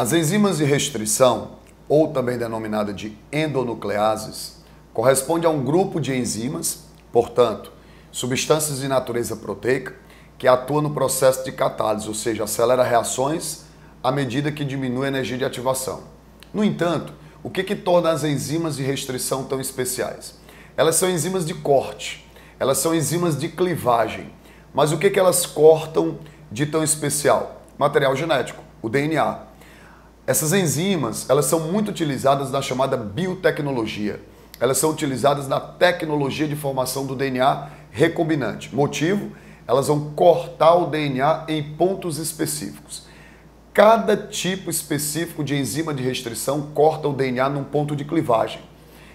As enzimas de restrição, ou também denominada de endonucleases, corresponde a um grupo de enzimas, portanto, substâncias de natureza proteica, que atuam no processo de catálise, ou seja, acelera reações à medida que diminui a energia de ativação. No entanto, o que, que torna as enzimas de restrição tão especiais? Elas são enzimas de corte, elas são enzimas de clivagem. Mas o que, que elas cortam de tão especial? Material genético, o DNA. Essas enzimas, elas são muito utilizadas na chamada biotecnologia. Elas são utilizadas na tecnologia de formação do DNA recombinante. Motivo? Elas vão cortar o DNA em pontos específicos. Cada tipo específico de enzima de restrição corta o DNA num ponto de clivagem.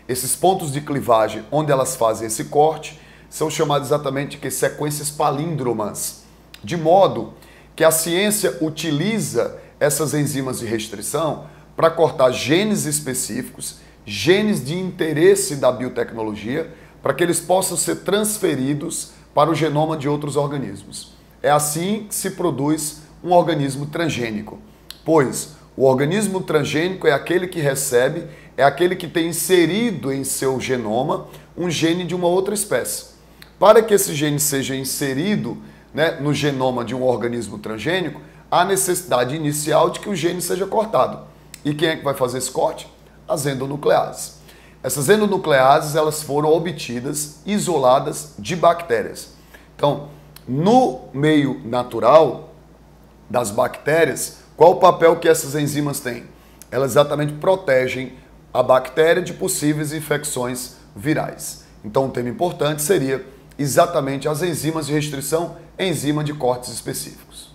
Esses pontos de clivagem, onde elas fazem esse corte, são chamados exatamente de sequências palíndromas, de modo que a ciência utiliza essas enzimas de restrição para cortar genes específicos, genes de interesse da biotecnologia, para que eles possam ser transferidos para o genoma de outros organismos. É assim que se produz um organismo transgênico, pois o organismo transgênico é aquele que recebe, é aquele que tem inserido em seu genoma um gene de uma outra espécie. Para que esse gene seja inserido né, no genoma de um organismo transgênico, há necessidade inicial de que o gene seja cortado. E quem é que vai fazer esse corte? As endonucleases. Essas endonucleases elas foram obtidas isoladas de bactérias. Então, no meio natural das bactérias, qual o papel que essas enzimas têm? Elas exatamente protegem a bactéria de possíveis infecções virais. Então, um tema importante seria exatamente as enzimas de restrição, enzima de cortes específicos.